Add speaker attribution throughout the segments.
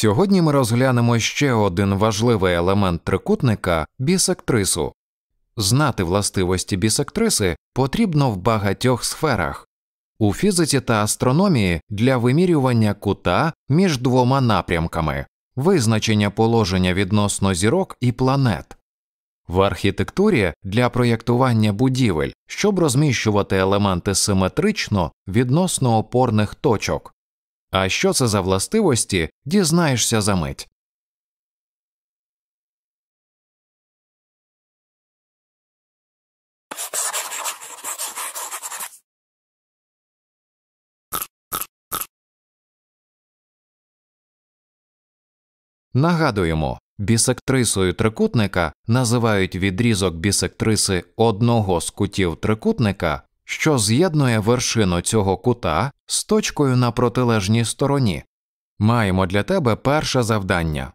Speaker 1: Сьогодні ми розглянемо ще один важливий елемент трикутника бісектрису. Знати властивості бісектриси потрібно в багатьох сферах у фізиці та астрономії для вимірювання кута між двома напрямками, визначення положення відносно зірок і планет, в архітектурі для проєктування будівель, щоб розміщувати елементи симетрично відносно опорних точок. А що це за властивості, дізнаєшся за мить. Нагадуємо, бісектрисою трикутника називають відрізок бісектриси одного з кутів трикутника, що з'єднує вершину цього кута з точкою на протилежній стороні. Маємо для тебе перше завдання.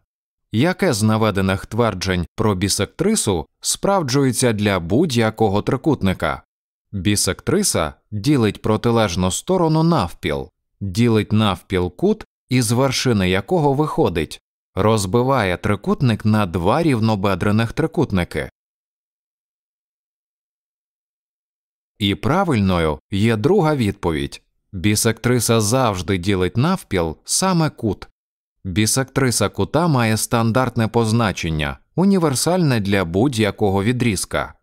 Speaker 1: Яке з наведених тверджень про бісектрису справджується для будь-якого трикутника? Бісектриса ділить протилежну сторону навпіл, ділить навпіл кут, із вершини якого виходить, розбиває трикутник на два рівнобедрених трикутники. І правильною є друга відповідь бісектриса завжди ділить навпіл саме кут. Бісектриса кута має стандартне позначення, універсальне для будь-якого відрізка,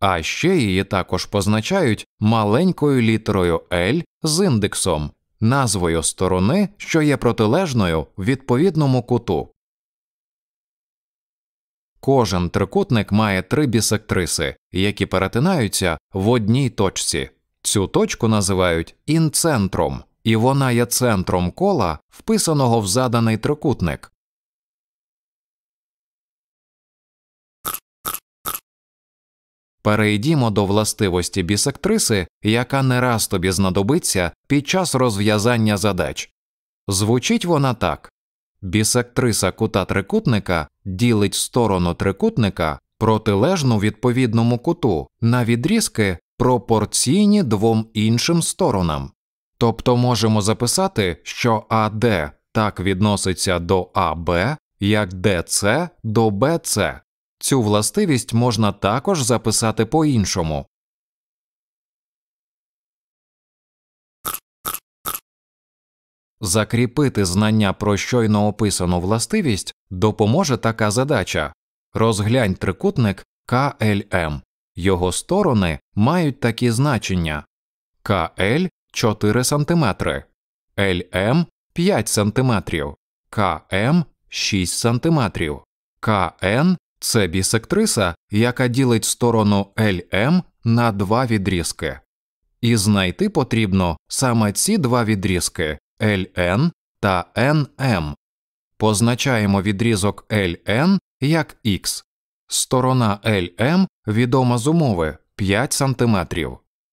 Speaker 1: а ще її також позначають маленькою літерою L з індексом, назвою сторони, що є протилежною відповідному куту. Кожен трикутник має три бісектриси, які перетинаються в одній точці. Цю точку називають інцентром, і вона є центром кола, вписаного в заданий трикутник. Перейдімо до властивості бісектриси, яка не раз тобі знадобиться під час розв'язання задач. Звучить вона так бісектриса кута трикутника ділить сторону трикутника протилежну відповідному куту на відрізки пропорційні двом іншим сторонам. Тобто можемо записати, що АД так відноситься до АБ, як ДЦ до БЦ. Цю властивість можна також записати по іншому. Закріпити знання про щойно описану властивість допоможе така задача. Розглянь трикутник КЛМ. Його сторони мають такі значення. КЛ 4 см, ЛМ 5 см, КМ 6 см, КН це бісектриса, яка ділить сторону ЛМ на два відрізки. І знайти потрібно саме ці два відрізки LN та NM. Позначаємо відрізок LN як X. Сторона LM відома з умови 5 см,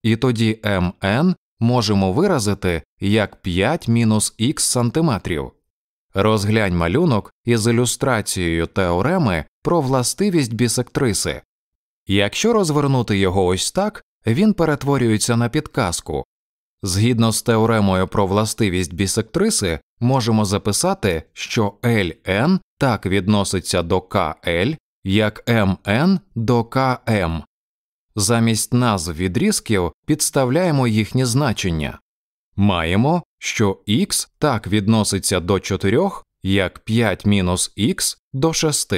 Speaker 1: і тоді MN можемо виразити як 5 мінус х сантиметрів. Розглянь малюнок із ілюстрацією теореми про властивість бісектриси. Якщо розвернути його ось так, він перетворюється на підказку, Згідно з теоремою про властивість бісектриси, можемо записати, що LN так відноситься до KL, як MN до KM. Замість назв відрізків підставляємо їхні значення. Маємо, що x так відноситься до 4, як 5 мінус х до 6.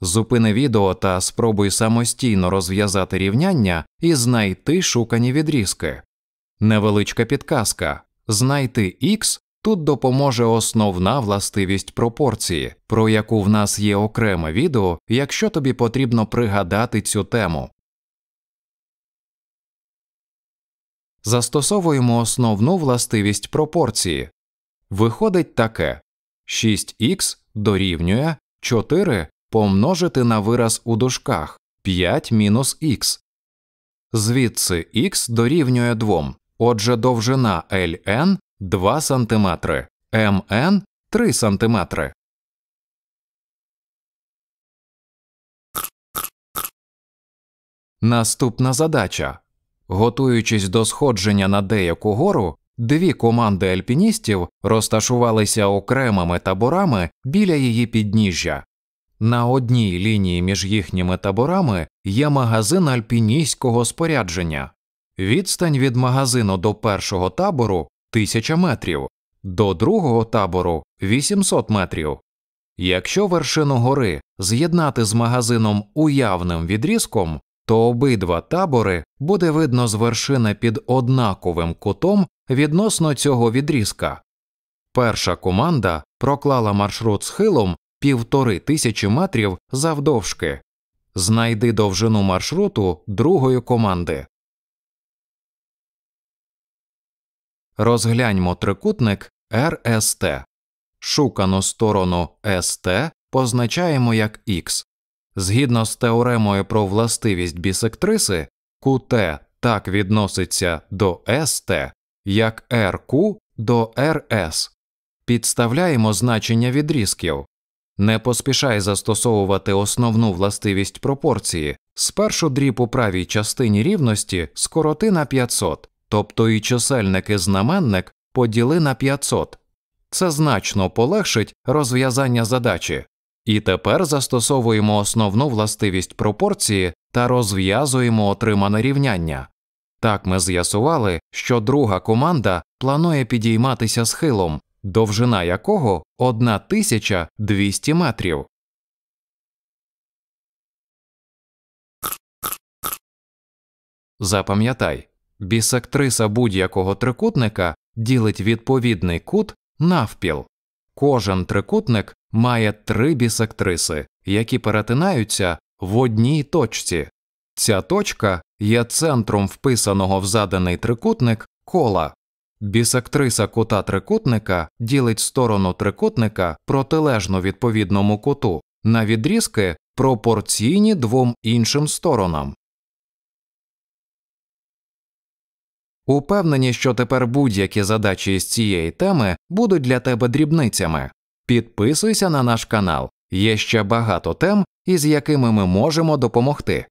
Speaker 1: Зупини відео та спробуй самостійно розв'язати рівняння і знайти шукані відрізки. Невеличка підказка знайти x тут допоможе основна властивість пропорції, про яку в нас є окреме відео, якщо тобі потрібно пригадати цю тему. Застосовуємо основну властивість пропорції. Виходить таке 6х дорівнює 4 помножити на вираз у дужках 5 мінус х. Звідси х дорівнює 2. Отже, довжина LN 2 см, MN 3 см. Наступна задача. Готуючись до сходження на деяку гору, дві команди альпіністів розташувалися окремими таборами біля її підніжжя. На одній лінії між їхніми таборами є магазин альпіністського спорядження. Відстань від магазину до першого табору 1000 метрів, до другого табору 800 метрів. Якщо вершину гори з'єднати з магазином уявним відрізком, то обидва табори буде видно з вершини під однаковим кутом відносно цього відрізка. Перша команда проклала маршрут схилом півтори тисячі метрів завдовжки. Знайди довжину маршруту другої команди. Розгляньмо трикутник РСТ. Шукану сторону СТ позначаємо як Х. Згідно з теоремою про властивість бісектриси, QT так відноситься до СТ, як РQ до РС. Підставляємо значення відрізків. Не поспішай застосовувати основну властивість пропорції. Спершу дріб у правій частині рівності скороти на 500, тобто і чисельник і знаменник поділи на 500. Це значно полегшить розв'язання задачі. І тепер застосовуємо основну властивість пропорції та розв'язуємо отримане рівняння. Так ми з'ясували, що друга команда планує підійматися схилом, довжина якого 1200 метрів. Запам'ятай, бісектриса будь-якого трикутника ділить відповідний кут навпіл. Кожен трикутник має три бісектриси, які перетинаються в одній точці. Ця точка є центром вписаного в заданий трикутник кола. Бісектриса кута трикутника ділить сторону трикутника протилежно відповідному куту на відрізки пропорційні двом іншим сторонам. Упевнені, що тепер будь-які задачі з цієї теми будуть для тебе дрібницями. Підписуйся на наш канал, є ще багато тем, із якими ми можемо допомогти.